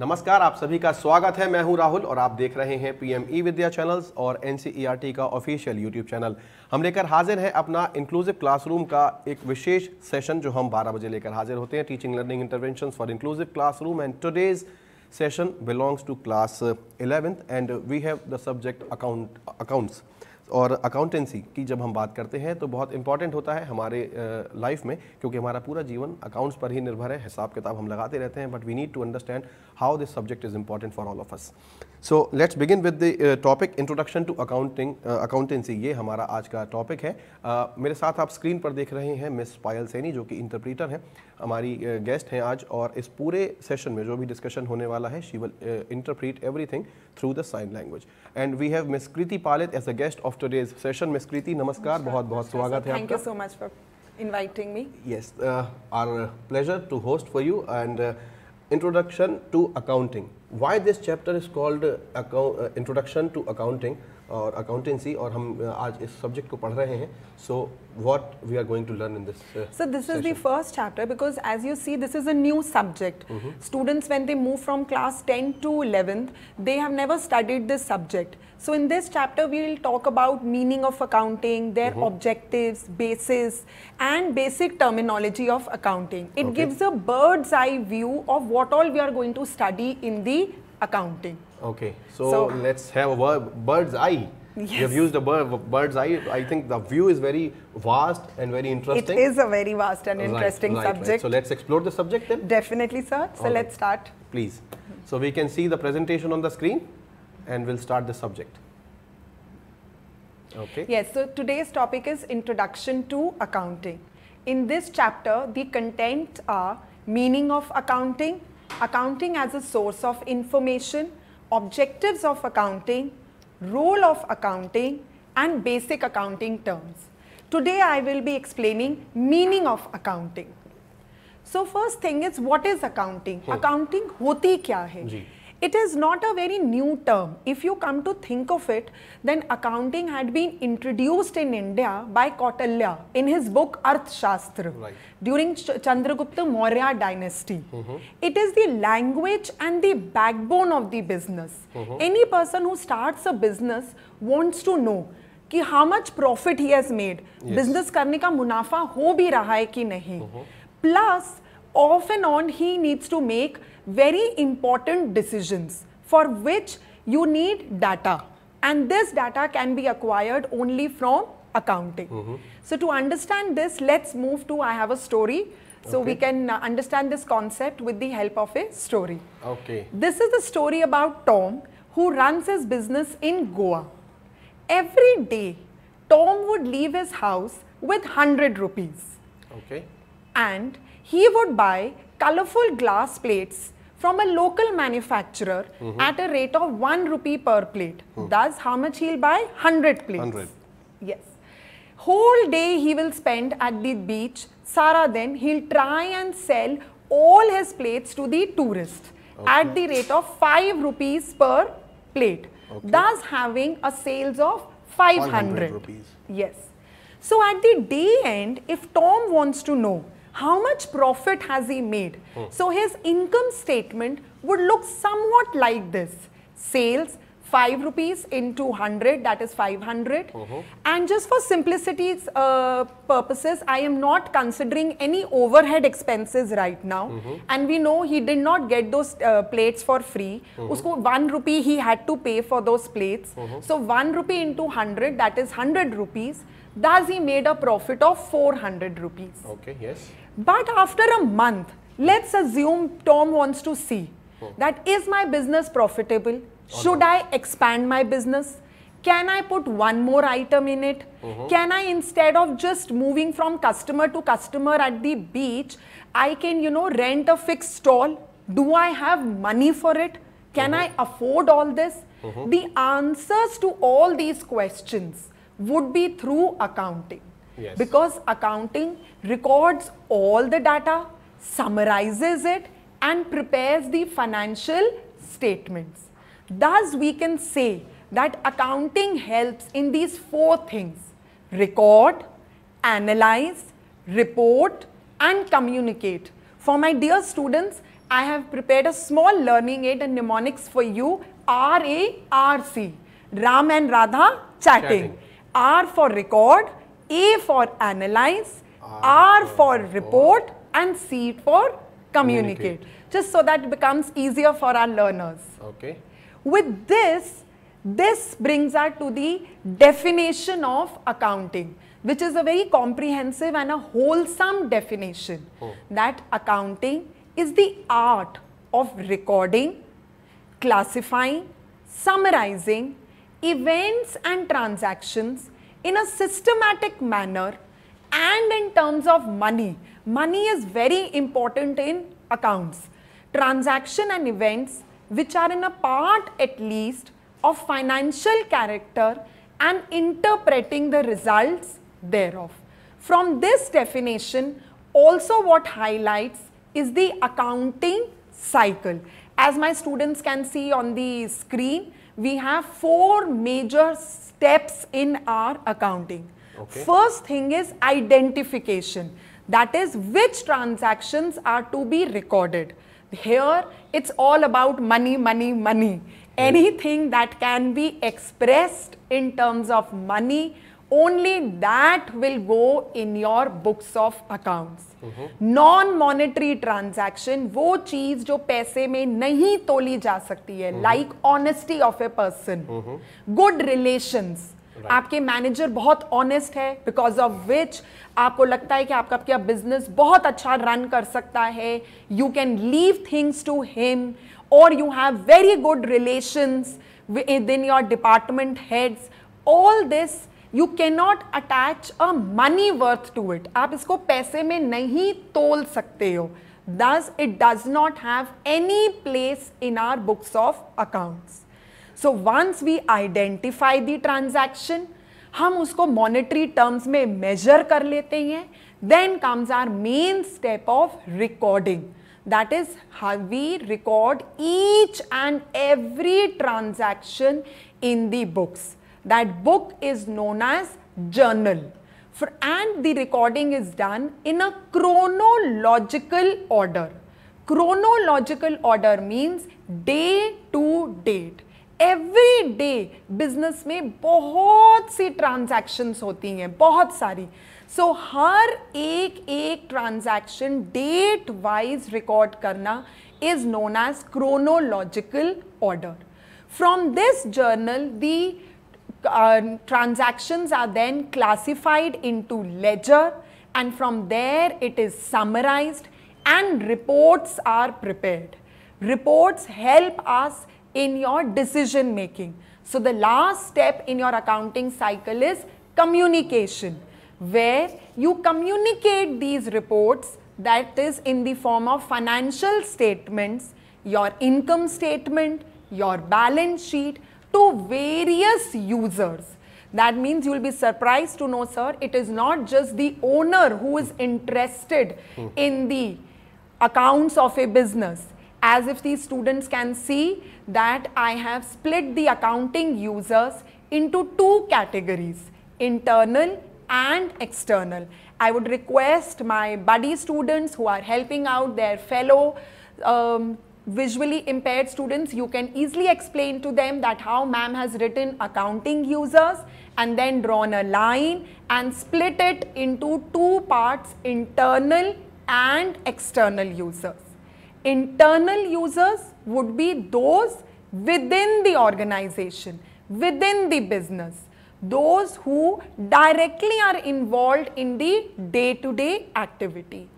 नमस्कार, आप सभी का स्वागत है। मैं हूँ राहुल और आप देख रहे हैं पीएम ई विद्या चैनल्स और एनसीईआरटी का ऑफिशियल यूट्यूब चैनल हम लेकर हाजिर हैं अपना इंक्लूसिव क्लासरूम का एक विशेष सेशन जो हम 12 बजे लेकर हाजिर होते हैं। Teaching learning intervention for inclusive classroom and today's session belongs to class eleventh and we have the subject account accounts और अकाउंटेंसी की जब हम बात करते हैं तो बहुत इंपॉर्टेंट होता है हमारे लाइफ में क्योंकि हमारा पूरा जीवन अकाउंट्स पर ही निर्भर है। हिसाब किताब हम लगाते रहते हैं but we need to understand how this subject is important for all of us so let's begin with the topic introduction to accounting accountancy ये हमारा आज का टॉपिक है। Uh, मेरे साथ आप स्क्रीन पर देख रहे हैं मिस पायल सैनी जो कि इंटरप्रीटर हैं हमारी गेस्ट uh, हैं आज और इस पूरे सेशन में जो भी डिस्कशन होने वाला है she will interpret everything through the sign language and we have miss Kriti Palit as a guest of today's session miss Kriti नमस्कार बहुत बहुत स्वागत है thank you so much for inviting me. Yes uh, our pleasure to host for you and uh, introduction to accounting why this chapter is called uh, account, uh, introduction to accounting और accountancy और हम uh, आज इस subject को पढ़ रहे हैं so what we are going to learn in this so this is the first chapter because as you see this is a new subject students when they move from class 10 to 11th they have never studied this subject so in this chapter we will talk about meaning of accounting their mm-hmm. objectives basis and basic terminology of accounting it Okay. gives a bird's eye view of what all we are going to study in the accounting Okay, so, So- let's have a bird's eye. You have used a bird, bird's eye. I think the view is very vast and very interesting. It is a very vast and interesting right, right. subject So let's explore the subject then, definitely sir so All let's start please. So we can see the presentation on the screen, and we'll start the subject. Okay. Yes, so today's topic is Introduction to Accounting. In this chapter, the content are meaning of accounting, accounting as a source of information, objectives of accounting, role of accounting and basic accounting terms. Today I will be explaining meaning of accounting. So first thing is what is accounting? Hmm. Accounting hoti kya hai? Ji. It is not a very new term. If you come to think of it, then accounting had been introduced in India by Kautilya in his book Arthashastra Right. during Ch- Chandragupta Maurya dynasty. It is the language and the backbone of the business. Any person who starts a business wants to know कि how much profit he has made. Yes. Business करने का मुनाफा हो भी रहा है कि नहीं. Plus, off and on he needs to make very important decisions for which you need data. And this data can be acquired only from accounting. So to understand this let's move to i have a story. So we can uh, understand this concept with the help of a story. Okay. this is the story about tom who runs his business in goa. Every day tom would leave his house with 100 rupees. Okay. and he would buy colorful glass plates from a local manufacturer mm-hmm. at a rate of 1 rupee per plate. Hmm. Thus, how much he'll buy? 100 plates. 100. Yes. Whole day he will spend at the beach. Sara then he'll try and sell all his plates to the tourists at the rate of 5 rupees per plate. Thus having a sales of 500. 500 rupees. Yes. So at the day end, if Tom wants to know how much profit has he made, hmm. so his income statement would look somewhat like this. Sales 5 rupees into 100 that is 500 mm-hmm. and just for simplicity's uh, purposes i am not considering any overhead expenses right now. Mm-hmm. And we know he did not get those uh, plates for free. Mm-hmm. Usko 1 rupee he had to pay for those plates. So 1 rupee into 100 that is 100 rupees thus he made a profit of 400 rupees Okay. Yes. but after a month, let's assume Tom wants to see oh. that is my business profitable? Oh, Should I expand my business? Can I put one more item in it? Uh-huh. Can I, instead of just moving from customer to customer at the beach, I can, you know, rent a fixed stall? Do I have money for it? Can uh-huh. I afford all this? Uh-huh. The answers to all these questions would be through accounting. Yes. Because accounting records all the data, summarizes it, and prepares the financial statements. Thus, we can say that accounting helps in these four things record, analyze, report, and communicate. For my dear students, I have prepared a small learning aid and mnemonics for you. R A R C. Ram and Radha chatting. Chatting. R for record, A for analyze, R, for report, and C for communicate. Communicate. Just so that it becomes easier for our learners. Okay. With this, this brings us to the definition of accounting, which is a very comprehensive and a wholesome definition. Oh. That accounting is the art of recording, classifying, summarizing events and transactions in a systematic manner and in terms of money. Money is very important in accounts. Transaction and events which are in a part at least of financial character and interpreting the results thereof. From this definition, also what highlights is the accounting cycle. As my students can see on the screen, we have four major steps in our accounting. Okay. First thing is identification. That is which transactions are to be recorded. Here it's all about money, money, money. Anything that can be expressed in terms of money, only that will go in your books of accounts. Non monetary transaction वो चीज़ जो पैसे में नहीं तोली जा सकती है like honesty of a person good relations आपके मैनेजर बहुत ऑनेस्ट है बिकॉज़ ऑफ़ विच आपको लगता है कि आपका आपका बिज़नेस बहुत अच्छा रन कर सकता है. You can leave things to him और you have very good relations within your department heads. All this you can not attach a money worth to it आप इसको पैसे में नहीं तोल सकते हो. Thus it does not have any place in our books of accounts so once we identify the transaction हम उसको मॉनेटरी टर्म्स में मेजर कर लेते हैं. Then comes our main step of recording that is how we record each and every transaction in the books that book is known as journal For, and the recording is done in a chronological order chronological order means day to date every day business में बहुत सी transactions होती हैं बहुत सारी सो so, हर एक एक transaction date wise record करना is known as chronological order from this journal the Uh, transactions are then classified into ledger and from there it is summarized and reports are prepared. Reports help us in your decision making. So the last step in your accounting cycle is communication where you communicate these reports that is in the form of financial statements, your income statement, your balance sheet to various users. That means you will be surprised to know, sir, it is not just the owner who is interested in the accounts of a business. As if these students can see that I have split the accounting users into two categories, internal and external. I would request my buddy students who are helping out their fellow um, visually impaired students, you can easily explain to them that how ma'am has written accounting users and then drawn a line and split it into two parts, internal and external users. Internal users would be those within the organization, within the business, those who directly are involved in the day-to-day activity.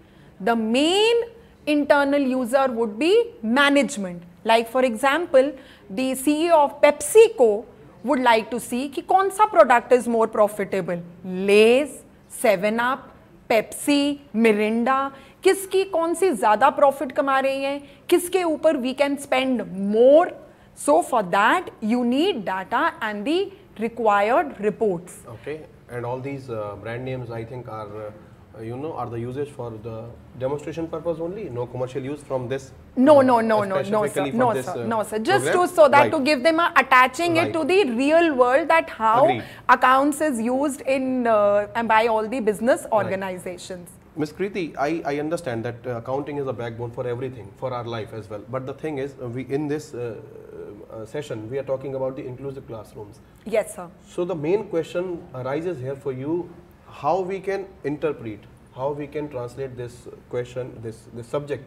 The main internal user would be management. Like for example, the CEO of PepsiCo would like to see कि कौन सा product is more profitable. Lay's, 7up, Pepsi, Mirinda, किसकी कौन सी ज़्यादा profit कमा रही है किसके ऊपर we can spend more so for that you need data and the required reports. Okay, and all these uh, brand names I think are, uh, you know, are the usage for the demonstration purpose only. No commercial use from this. No, uh, no, no, no, no, sir, no, this, sir, uh, no, sir. Just program? to so that Right. to give them a attaching it to the real world that how Agreed. accounts is used in uh, and by all the business organizations. Miss Kriti, I, I understand that uh, accounting is a backbone for everything, for our life as well. But the thing is, uh, we in this uh, uh, session, we are talking about the inclusive classrooms. Yes, sir. So the main question arises here for you, how we can interpret, how we can translate this question, this, this subject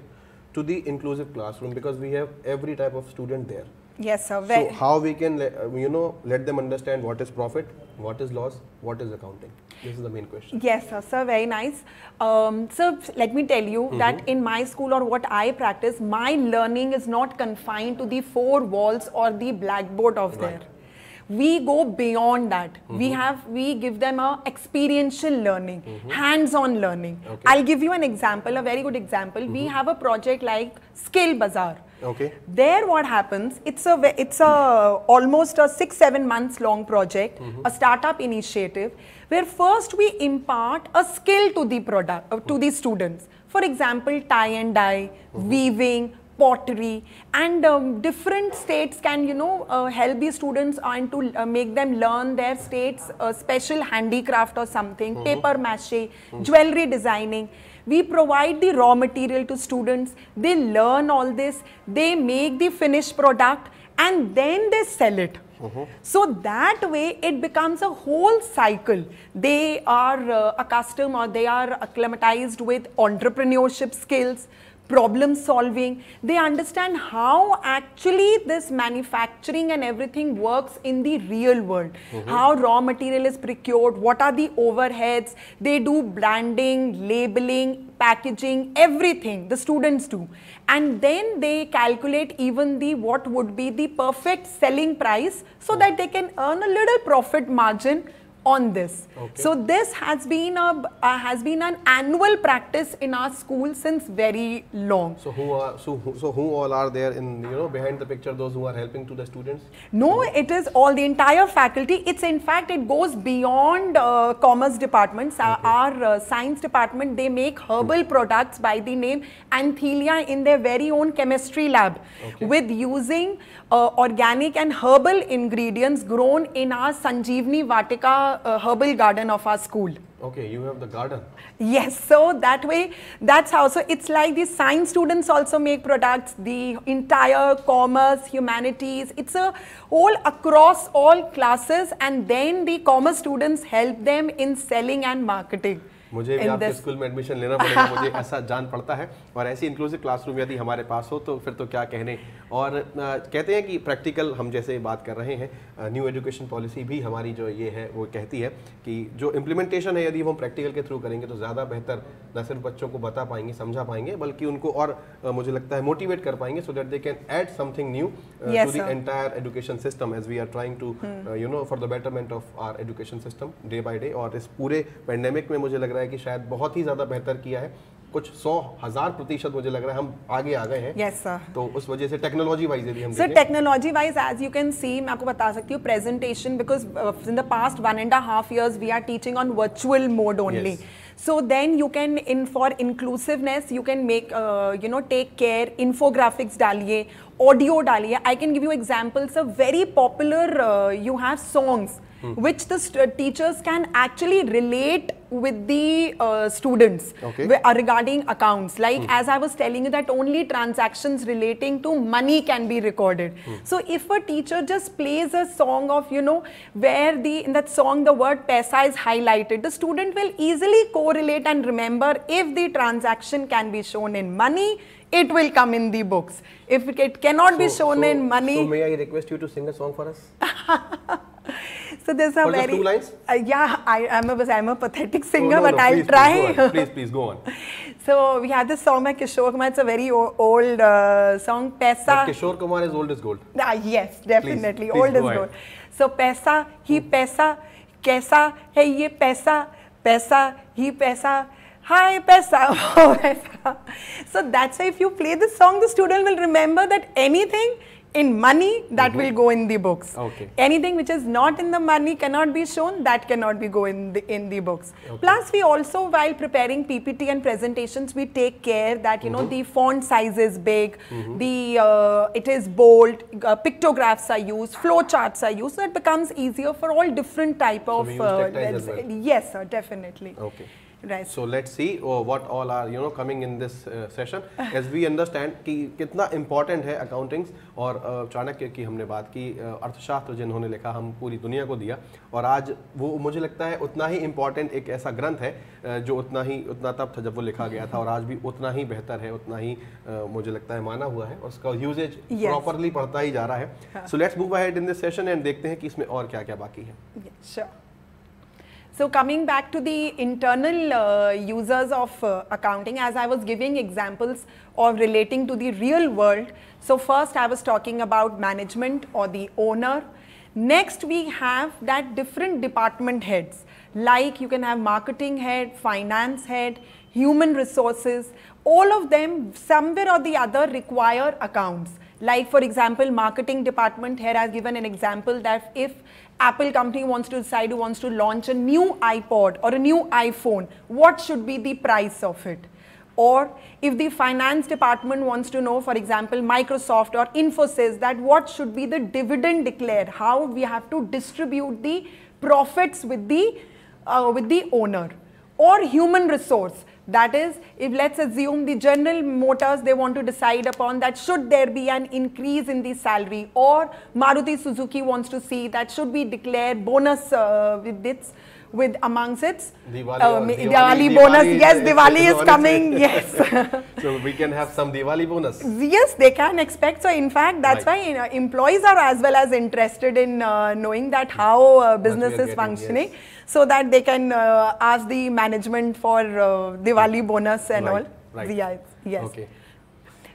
to the inclusive classroom because we have every type of student there. Yes, sir. So how we can, uh, you know, let them understand what is profit, what is loss, what is accounting. This is the main question. Yes, sir, sir, very nice. Um, so let me tell you that in my school or what I practice, my learning is not confined to the four walls or the blackboard of Right. there. We go beyond that. We mm-hmm. have we give them a experiential learning, mm-hmm. hands-on learning. Okay. I'll give you an example, a very good example. We mm-hmm. have a project like Skill Bazaar. Okay. There, what happens? It's a it's a almost a six seven months long project, a startup initiative, where first we impart a skill to the product uh, to the students. For example, tie and dye, weaving, pottery, and um, different states can you know uh, help the students and to uh, make them learn their states uh, special handicraft or something, paper mache, jewelry designing. We provide the raw material to students. They learn all this. They make the finished product and then they sell it. So that way it becomes a whole cycle. They are uh, accustomed or they are acclimatized with entrepreneurship skills problem solving. They understand how actually this manufacturing and everything works in the real world. Mm-hmm. How raw material is procured what are the overheads. They do branding labeling packaging everything the students do. And then they calculate even the what would be the perfect selling price so that they can earn a little profit margin on this. Okay. So this has been a uh, has been an annual practice in our school since very long. So who are so who, so who all are there in you know behind the picture? Those who are helping to the students. No, it is all the entire faculty. It's in fact it goes beyond uh, commerce departments. Our, our uh, science department they make herbal products by the name Anthelia in their very own chemistry lab, Okay. with using uh, organic and herbal ingredients grown in our Sanjeevni Vatika uh, herbal garden of our school. Okay, you have the garden. Yes, so that way, that's how. So it's like the science students also make products, the entire commerce, humanities, it's a whole across all classes, and then the commerce students help them in selling and marketing. मुझे भी आपके. School में admission लेना पड़ेगा मुझे ऐसा जान पड़ता है। और ऐसी इंक्लूसिव क्लासरूम यदि हमारे पास हो तो फिर तो क्या कहने। और अ, कहते हैं कि प्रैक्टिकल हम जैसे बात कर रहे हैं न्यू एजुकेशन पॉलिसी भी हमारी जो ये है वो कहती है कि जो इम्प्लीमेंटेशन है यदि वो हम प्रैक्टिकल के थ्रू करेंगे तो ज़्यादा बेहतर न सिर्फ़ बच्चों को बता पाएँगे समझा पाएँगे बल्कि उनको और अ, मुझे लगता है मोटिवेट कर पाएँगे so that they can add something new to the education system as we are trying to uh, you know for the betterment of our education system day by day. और इस पूरे पेंडेमिक में मुझे लग रहा है कि शायद बहुत ही ज़्यादा बेहतर किया है कुछ सौ हज़ार प्रतिशत मुझे लग रहा है हम आगे आ गए हैं Yes, sir. तो उस वजह से टेक्नोलॉजी वाइज यदि हम देखें technology wise, as you can see, मैं आपको बता सकती हूँ uh, in the past one and a half years we are teaching on virtual mode only. Yes. So then you can in for inclusiveness you can make uh, you know take care infographics डालिए audio डालिए. I can give you examples of very popular uh, you have songs. Which the st- teachers can actually relate with the uh, students Okay. uh, regarding accounts. Like as I was telling you that only transactions relating to money can be recorded. So if a teacher just plays a song of you know where the in that song the word paisa is highlighted, the student will easily correlate and remember if the transaction can be shown in money. It will come in the books. If it cannot be shown so- in money, so may I request you to sing a song for us So there's a For very. two lines? Uh, yeah, I, am a, I'm a pathetic oh, singer, oh, no, but no, I'll please, try. Please go, please, go on. so we had this song by Kishore Kumar. It's a very old uh, song, Pesa. But Kishore Kumar is old as gold. Ah, yes, definitely. Please, old as gold. So Pesa, he hmm. Pesa, Kaisa, hey, ye Pesa, Pesa, he Pesa. Hi, oh, Paisa. So that's why if you play this song, the student will remember that anything in money that will go in the books. Okay. anything which is not in the money cannot be shown that cannot be go in the in the books. Okay. plus we also while preparing ppt and presentations we take care that you know the font size is big the uh, it is bold uh, pictographs are used flow charts are used so it becomes easier for all different type of use tactiles as well. yes sir definitely. Okay Right. So let's see uh, what all are you know coming in this uh, session as we understand कि कितना important है accounting और uh, Chanakya की हमने बात की uh, अर्थशास्त्र जिन्होंने लिखा हम पूरी दुनिया को दिया और आज वो मुझे लगता है उतना ही important एक ऐसा ग्रंथ है uh, जो उतना ही उतना तब था जब वो लिखा गया था और आज भी उतना ही बेहतर है उतना ही uh, मुझे लगता है माना हुआ है और उसका यूजेज Yes. पढ़ता ही जा रहा है so let's move ahead in this session and देखते हैं कि इसमें और क्या क्या बाकी है Yeah, sure. So coming back to the internal uh, users of uh, accounting, as I was giving examples of relating to the real world. So first I was talking about management or the owner. Next we have that different department heads, like you can have marketing head, finance head, human resources. All of them somewhere or the other require accounts. Like for example, marketing department here I've given an example that if Apple company wants to decide who wants to launch a new iPod or a new iPhone, what should be the price of it? Or if the finance department wants to know, for example, Microsoft or Infosys, that what should be the dividend declared, how we have to distribute the profits with the uh, with the owner. Or human resource that is if let's assume the general motors they want to decide upon that should there be an increase in the salary or maruti suzuki wants to see that should we declare bonus uh, with its with amongst its Diwali uh, or Diwali- Diwali bonus Diwali yes diwali is is coming yes so we can have some Diwali bonus. yes they can expect so in fact that's Right. why uh, employees are as well as interested in uh, knowing that how uh, business is getting, functioning yes. so that they can uh, ask the management for uh, diwali bonus and Right, all right. yes yes Okay.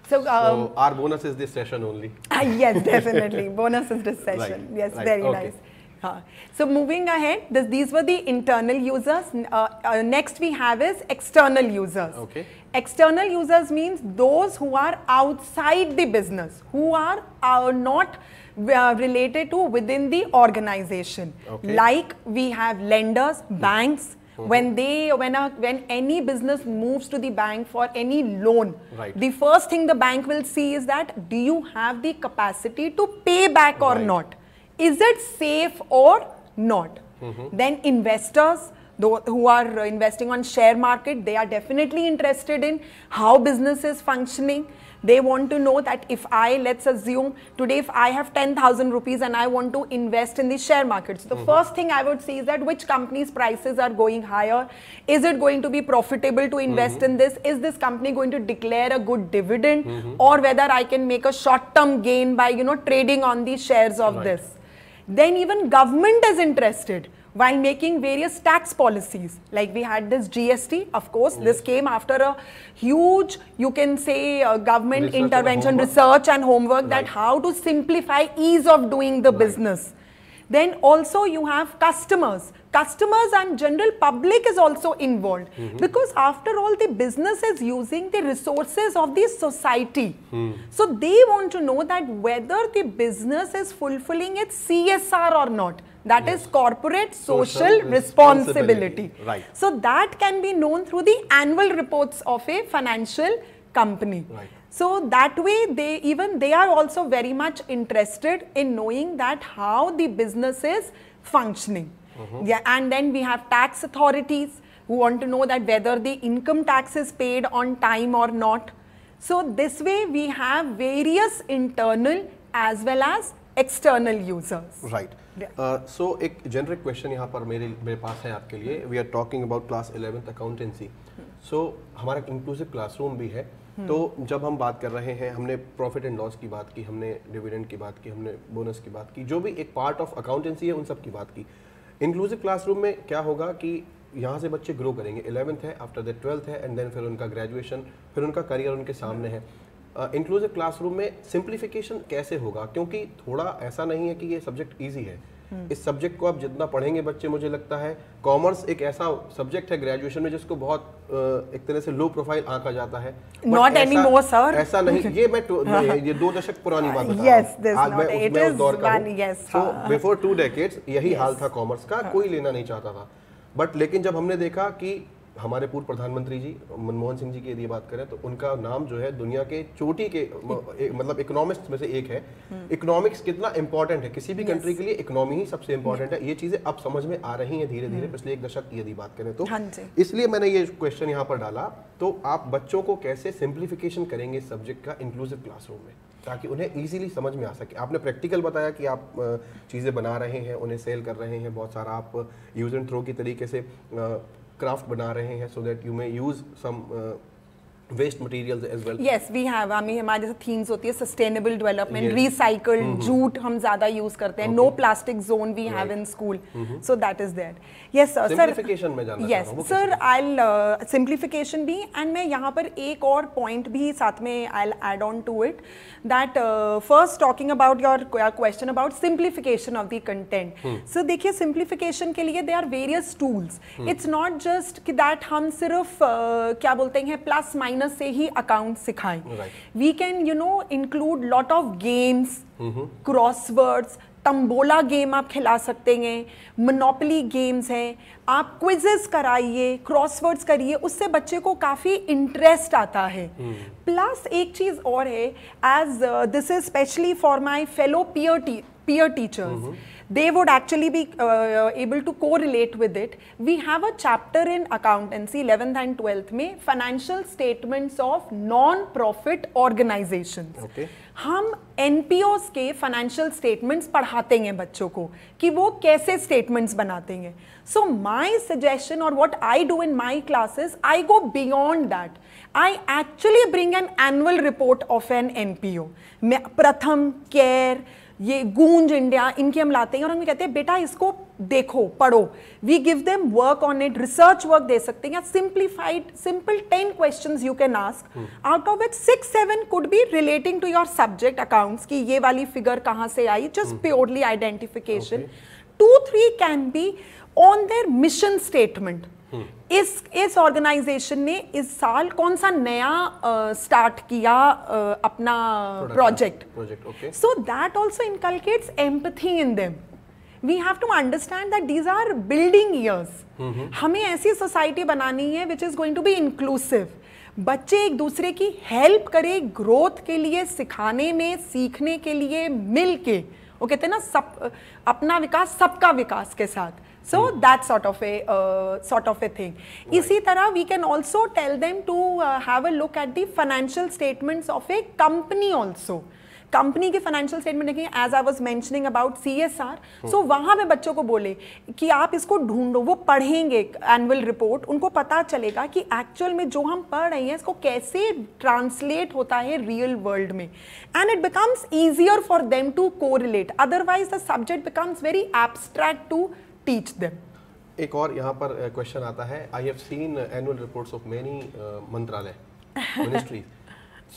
so, um, So our bonus is this session only. Yes, definitely. Bonus is this session. Right, Yes, very okay. nice. So moving ahead, this, these were the internal users. Uh, uh, next we have is external users. Okay. External users means those who are outside the business, who are, are not uh, related to within the organization. Okay. Like we have lenders, banks. When they, when a, when any business moves to the bank for any loan, Right. the first thing the bank will see is that do you have the capacity to pay back or Right. not? Is it safe or not? Mm-hmm. Then investors who are uh, investing on share market, they are definitely interested in how business is functioning. They want to know that if I, let's assume today if I have 10,000 rupees and I want to invest in the share markets, Mm-hmm. the first thing I would see is that which company's prices are going higher. Is it going to be profitable to invest Mm-hmm. in this? Is this company going to declare a good dividend Mm-hmm. or whether I can make a short term gain by, you know, trading on the shares of Right. this? Then even government is interested while making various tax policies. Like we had this GST, of course, this came after a huge, you can say, uh, government Research intervention, homework. research and homework that how to simplify ease of doing the business. Then also you have customers. Customers and general public is also involved Mm-hmm. because after all the business is using the resources of the society. Hmm. So they want to know that whether the business is fulfilling its CSR or not. That is corporate social, Social responsibility. responsibility. Right. So that can be known through the annual reports of a financial company. Right. So that way they even they are also very much interested in knowing that how the business is functioning. Yeah, and then we have tax authorities who want to know that whether the income tax is paid on time or not. So this way we have various internal as well as external users. Right so एक generic question यहाँ पर मेरे मेरे पास है आपके लिए. We are talking about class eleventh accountancy so हमारा inclusive classroom भी है. तो जब हम बात कर रहे हैं हमने प्रॉफिट एंड लॉस की बात की हमने डिविडेंड की बात की हमने बोनस की बात की जो भी एक पार्ट ऑफ़ अकाउंटेंसी है उन सब की बात की. इंक्लूसिव क्लासरूम में क्या होगा कि यहाँ से बच्चे ग्रो करेंगे। एलेवंथ है आफ्टर दैट ट्वेल्थ है एंड देन फिर उनका ग्रेजुएशन फिर उनका करियर उनके सामने है। इंक्लूसिव क्लासरूम में सिंप्लीफिकेशन कैसे होगा? क्योंकि थोड़ा ऐसा नहीं है कि ये सब्जेक्ट ईजी है। इस सब्जेक्ट को आप जितना पढ़ेंगे बच्चे मुझे लगता है कॉमर्स एक ऐसा सब्जेक्ट है ग्रेजुएशन में जिसको बहुत एक तरह से लो प्रोफ़ाइल आंका जाता है। नॉट एनी मोर सर ऐसा नहीं ये मैं तो- ये दो दशक पुरानी बात बता Yes, रहा आज मैं उस- मैं उस दौर का yes, सो हाँ। बिफोर टू डेकेड्स यही Yes. हाल था कॉमर्स का कोई लेना नहीं चाहता था। बट लेकिन जब हमने देखा कि हमारे पूर्व प्रधानमंत्री जी मनमोहन सिंह जी की यदि बात करें तो उनका नाम जो है दुनिया के चोटी के मतलब इकोनॉमिस्ट में से एक है। इकोनॉमिक्स कितना इंपॉर्टेंट है? किसी भी कंट्री के लिए इकोनॉमी ही सबसे इंपॉर्टेंट है। ये चीज़ें अब समझ में आ रही हैं धीरे धीरे पिछले एक दशक की यदि बात करें तो। हाँ इसलिए मैंने ये क्वेश्चन यहाँ पर डाला तो आप बच्चों को कैसे सिंप्लीफिकेशन करेंगे सब्जेक्ट का इंक्लूसिव क्लासरूम में? ताकि उन्हें इजीली समझ में आ सके। आपने प्रैक्टिकल बताया कि आप चीज़ें बना रहे हैं उन्हें सेल कर रहे हैं बहुत सारा आप यूज़ एंड थ्रो की तरीके से क्राफ्ट बना रहे हैं so that you may use some waste materials as well yes we have I mean हमारे जैसे थीम्स होती है सस्टेनेबल डेवलपमेंट रिसाइकल्ड जूट हम ज़्यादा यूज़ करते हैं. No plastic zone we have in school so that is there yes sir simplification में जाना yes sir I will simplification भी एंड मैं यहाँ पर एक और पॉइंट भी साथ में I will add on to it that first talking about your question about simplification of the content sir देखिए सिंपलीफिकेशन के लिए they are various tools it's not just कि दैट हम सिर्फ़ uh, क्या बोलते हैं प्लस माइनस माइनस से ही अकाउंट सिखाएँ। We can you know include lot of games crosswords tambola game आप खिला सकते हैं मोनोपली गेम्स हैं। आप क्विजेस कराइए क्रॉसवर्ड्स करिए उससे बच्चे को काफ़ी इंटरेस्ट आता है। प्लस एक चीज़ और है as this is specially for my fellow peer peer teachers. they would actually be uh, able to correlate with it we have a chapter in accountancy 11th and 12th में financial statements of non-profit organizations Okay. हम एनपीओस के financial statements पढ़ाते हैं बच्चों को कि वो कैसे स्टेटमेंट्स बनाते हैं सो माई सजेशन और what I do in my classes I go beyond that I actually bring an annual report of N NPO मैं प्रथम केयर ये गूंज इंडिया इनके हम लाते हैं और हम कहते हैं बेटा इसको देखो पढ़ो। We give them work on it research work दे सकते हैं। या simplified simple ten question you can ask out of which six seven could be relating to your subject accounts की ये वाली फिगर कहाँ से आई? Just purely identification two three can be on their mission statement इस इस organisation ने इस साल कौन सा नया स्टार्ट किया अपना project project okay So that also inculcates empathy in them. We have to understand that these are building years. हमें ऐसी सोसाइटी बनानी है which is going to be inclusive बच्चे एक दूसरे की हेल्प करे ग्रोथ के लिए सिखाने में सीखने के लिए मिल के वो कहते हैं ना सब अपना विकास सबका विकास के साथ। So that sort of a sort of a thing इसी तरह we can also tell them to have a look at the financial statements of a company also company के फाइनेंशियल स्टेटमेंट देखेंगे as I was mentioning about C S R so वहाँ पे बच्चों को बोले कि आप इसको ढूंढो वो पढ़ेंगे एनुअल रिपोर्ट उनको पता चलेगा कि एक्चुअल में जो हम पढ़ रहे हैं इसको कैसे ट्रांसलेट होता है रियल वर्ल्ड में। And it becomes easier for them to correlate otherwise the subject becomes very abstract to teach them एक और यहाँ पर क्वेश्चन आता है. I have seen annual reports of many मंत्रालय मिनिस्ट्रीज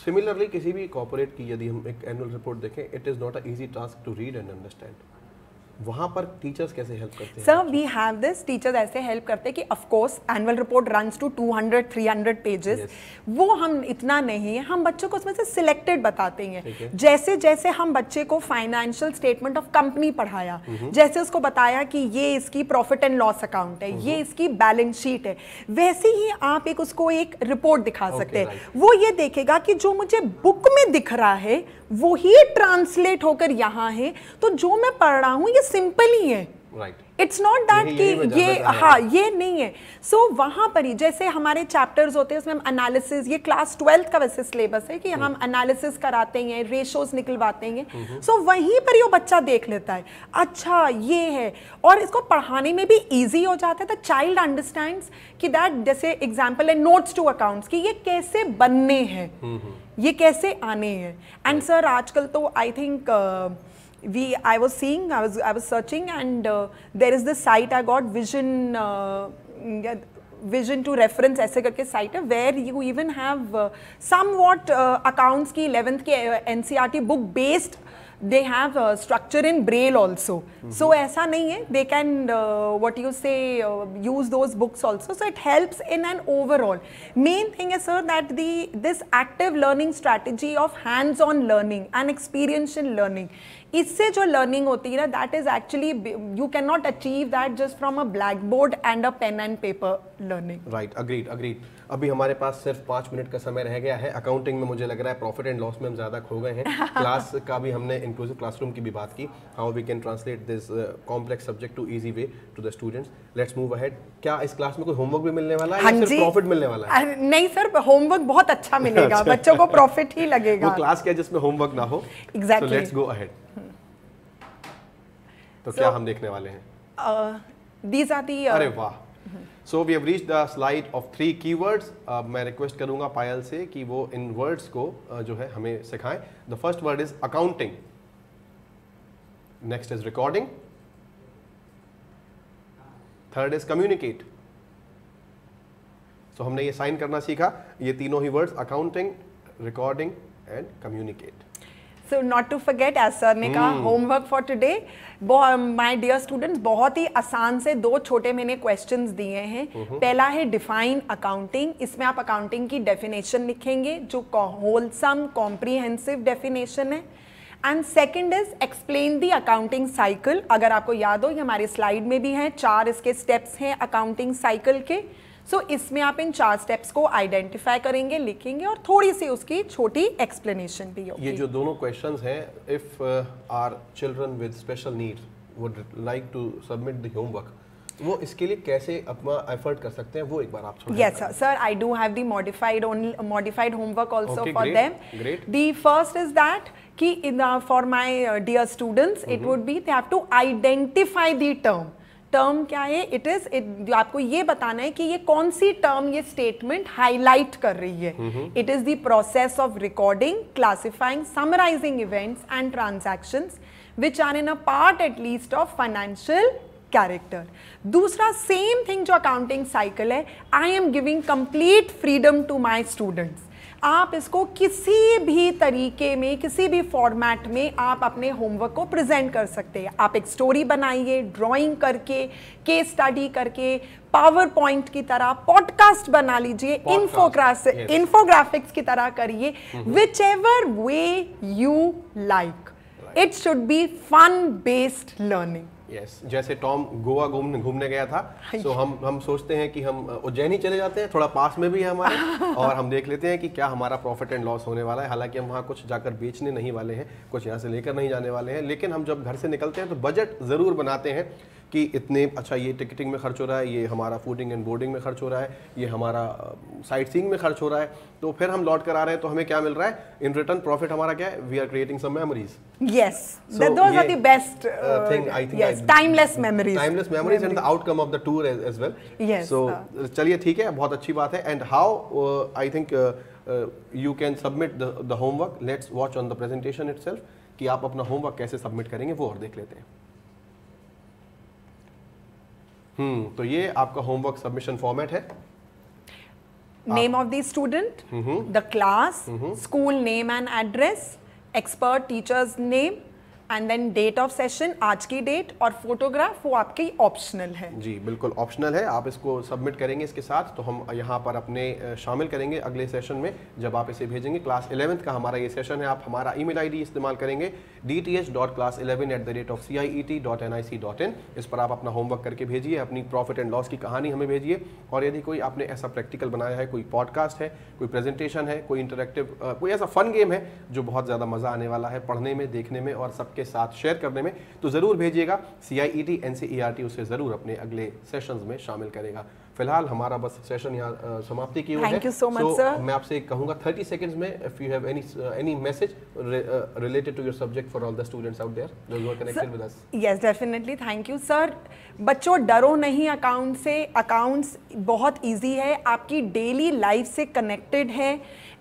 सिमिलरली किसी भी कॉर्पोरेट की यदि हम एक एनुअल रिपोर्ट देखें it is not a easy task to read and understand वहाँ पर टीचर्स कैसे हेल्प करते हैं? Sir we have this teachers ऐसे हेल्प करते हैं कि of course annual report runs to 200 300 pages Yes. वो हम इतना नहीं है हम बच्चों को उसमें से सिलेक्टेड बताते हैं। जैसे जैसे हम बच्चे को फाइनेंशियल स्टेटमेंट ऑफ़ कंपनी पढ़ाया जैसे उसको बताया कि ये इसकी प्रॉफिट एंड लॉस अकाउंट है ये इसकी बैलेंस शीट है वैसे ही आप एक उसको एक रिपोर्ट दिखा Okay, सकते हैं। right. वो ये देखेगा कि जो मुझे बुक में दिख रहा है वो ही ट्रांसलेट होकर यहाँ है। तो जो मैं पढ़ रहा हूँ ये सिंपल ही है। इट्स नॉट दैट कि ये हाँ ये नहीं है। सो so, वहाँ पर ही जैसे हमारे चैप्टर्स होते हैं उसमें हम एनालिसिस ये क्लास ट्वेल्थ का वैसे सिलेबस है कि हम एनालिसिस कराते हैं रेशोज निकलवाते हैं। सो so, वहीं पर ही वो बच्चा देख लेता है। अच्छा ये है। और इसको पढ़ाने में भी ईजी हो जाता है। द चाइल्ड अंडरस्टैंड कि दैट जैसे एग्ज़ाम्पल है नोट्स टू अकाउंट्स कि ये कैसे बनने हैं। ये कैसे आने हैं। एंड सर आजकल तो I think we i was seeing i was i was searching and uh, there is this site i got vision uh, vision to reference ऐसे करके साइट है where you even have some what accounts की eleventh के N C R T book based they have structure in Braille also so ऐसा नहीं है they can what you say use those books also so it helps in an overall main thing है sir that the this active learning strategy of hands on learning and experiential learning इससे जो learning होती है ना that is actually you can not achieve that just from a black board and a pen and paper learning right agreed agreed अभी हमारे पास सिर्फ़ पाँच minute का समय रह गया है। अकाउंटिंग में मुझे लग रहा है प्रॉफिट एंड लॉस में हम ज़्यादा खो गए हैं। क्लास का भी हमने इंक्लूसिव क्लासरूम की भी बात की। How we can translate this complex subject to easy way to the students let's move ahead क्या इस क्लास में कोई होमवर्क भी मिलने वाला है हाँ सिर्फ़ प्रॉफिट मिलने वाला है? नहीं सर होमवर्क बहुत अच्छा मिलेगा। बच्चों को प्रॉफिट ही लगेगा। वो क्लास क्या जिसमें होमवर्क ना हो? Exactly. लेट्स गो अहेड तो क्या हम देखने वाले हैं? दीज आर दी अरे वाह। So we have reach the slide of three keywords अब मैं रिक्वेस्ट करूँगा पायल से कि वो इन वर्ड्स को जो है, हमें सिखाएँ। The first word is accounting next is recording third is communicate so हमने ये साइन करना सीखा। ये तीनों ही words accounting recording and communicate so not to forget as sir ने कहा homework for today my dear students बहुत ही आसान से दो छोटे मैंने क्वेश्चंस दिए हैं। पहला है डिफाइन अकाउंटिंग इसमें आप अकाउंटिंग की डेफिनेशन लिखेंगे जो होलसम कॉम्प्रीहेंसिव डेफिनेशन है। And second is explain the accounting cycle अगर आपको याद हो ये हमारी स्लाइड में भी है चार इसके स्टेप्स हैं अकाउंटिंग साइकिल के। सो so, इसमें आप इन चार स्टेप्स को आइडेंटिफाई करेंगे लिखेंगे और थोड़ी सी उसकी छोटी एक्सप्लेनेशन भी होगी। ये जो दोनों क्वेश्चंस हैं if are children with special need would like to submit the homework वो इसके लिए कैसे अपना एफर्ट कर सकते हैं वो एक बार आप yes sir I do have the modified only modified homework also for them the first is that कि in for my dear students it would be they have to identify the term term क्या है? It is आपको ये बताना है कि ये कौन सी टर्म ये स्टेटमेंट हाईलाइट कर रही है? It is the process of recording classifying summarising events and transactions which are in a part at least of financial character दूसरा सेम थिंग जो अकाउंटिंग साइकिल है I am giving complete freedom to my students आप इसको किसी भी तरीके में किसी भी फॉर्मेट में आप अपने होमवर्क को प्रेजेंट कर सकते हैं। आप एक स्टोरी बनाइए ड्राइंग करके केस स्टडी करके पावर पॉइंट की तरह पॉडकास्ट बना लीजिए yes. इन्फोग्राफिक्स की तरह करिए whichever way you like it should be fun based learning yes जैसे टॉम गोवा घूमने घूमने गया था तो हम हम सोचते हैं कि हम उज्जैन ही चले जाते हैं थोड़ा पास में भी है हमारे और हम देख लेते हैं कि क्या हमारा प्रॉफिट एंड लॉस होने वाला है। हालाँकि हम वहाँ कुछ जाकर बेचने नहीं वाले हैं कुछ यहाँ से लेकर नहीं जाने वाले हैं लेकिन हम जब घर से निकलते हैं तो बजट ज़रूर बनाते हैं। कि इतने अच्छा ये टिकटिंग में खर्च हो रहा है ये हमारा फूडिंग एंड बोर्डिंग में खर्च हो रहा है ये हमारा साइट सीइंग में खर्च हो रहा है तो फिर हम लौट कर आ रहे हैं तो हमें क्या मिल रहा है? इन रिटर्न प्रॉफिट हमारा क्या है? We are creating some memories yes those are the best thing I think timeless memories timeless memories and the outcome of the tour as well so चलिए ठीक है बहुत अच्छी बात है. And how I think you can submit the homework let's watch on the presentation itself कि आप अपना होमवर्क कैसे सबमिट करेंगे वो और देख लेते हैं. हम्म तो ये आपका होमवर्क सबमिशन फॉर्मेट है। Name of the student the class school name and address expert teacher's name and then date of session, आज की डेट और फोटोग्राफ वो आपकी ऑप्शनल है। जी बिल्कुल ऑप्शनल है। आप इसको सबमिट करेंगे इसके साथ तो हम यहाँ पर अपने शामिल करेंगे अगले सेशन में जब आप इसे भेजेंगे। क्लास 11th का हमारा ये सेशन है। आप हमारा ईमेल आईडी इस्तेमाल करेंगे D T H dot class eleven at the rate of C I E T dot N I C dot in इस पर आप अपना होमवर्क करके भेजिए अपनी प्रॉफिट एंड लॉस की कहानी हमें भेजिए। और यदि कोई आपने ऐसा प्रैक्टिकल बनाया है कोई पॉडकास्ट है कोई प्रेजेंटेशन है कोई इंटरेक्टिव कोई ऐसा फन गेम है जो बहुत ज़्यादा मज़ा आने वाला है पढ़ने में देखने में और सबके साथ शेयर करने में तो ज़रूर भेजिएगा। C I E T N C E R T उसे ज़रूर अपने अगले सेशंस में शामिल करेगा। फ़िलहाल हमारा बस सेशन यहाँ समाप्ति की ओर है। So much, So, मैं आपसे कहूँगा 30 सेकंड्स में if you have any any message related to your subject for all the students out there those who are connected with us yes definitely thank you sir बच्चों डरो नहीं account से। Accounts बहुत easy है। आपकी daily life से connected है।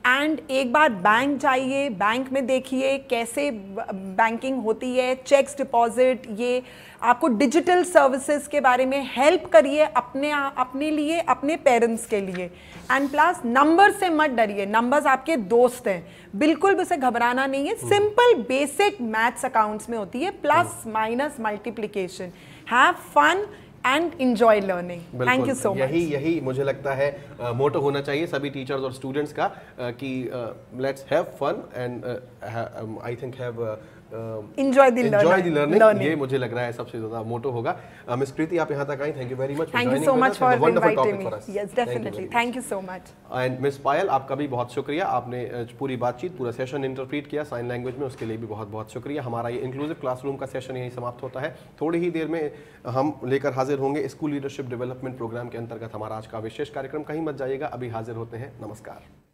And एक बार बैंक जाइए बैंक में देखिए कैसे बैंकिंग होती है चेक्स डिपॉजिट ये आपको डिजिटल सर्विसेज़ के बारे में हेल्प करिए अपने अपने लिए, अपने पेरेंट्स के लिए। एंड प्लस नंबर से मत डरिए नंबर्स आपके दोस्त हैं। बिल्कुल भी उसे घबराना नहीं है सिंपल बेसिक मैथ्स अकाउंट्स में होती है plus minus multiplication have fun and enjoy learning thank you so much यही यही मुझे लगता है मोटो होना चाहिए सभी टीचर्स और स्टूडेंट्स का कि let's have fun and I think have The learning. learning. ये मुझे लग रहा है सबसे ज़्यादा मोटो होगा। मिस प्रीति आप यहाँ तक आई thank you very much Thank you so much for inviting me. Yes, definitely. Thank you so much. And miss Payal आपका भी बहुत शुक्रिया। आपने पूरी बातचीत पूरा सेशन इंटरप्रीट किया साइन लैंग्वेज में उसके लिए भी बहुत बहुत शुक्रिया। हमारा ये इंक्लूसिव क्लासरूम का सेशन यहीं समाप्त होता है। थोड़ी ही देर में हम लेकर हाजिर होंगे स्कूल लीडरशिप डेवलपमेंट प्रोग्राम के अंतर्गत हमारा आज का विशेष कार्यक्रम। कहीं मत जाइएगा अभी हाजिर होते हैं। नमस्कार।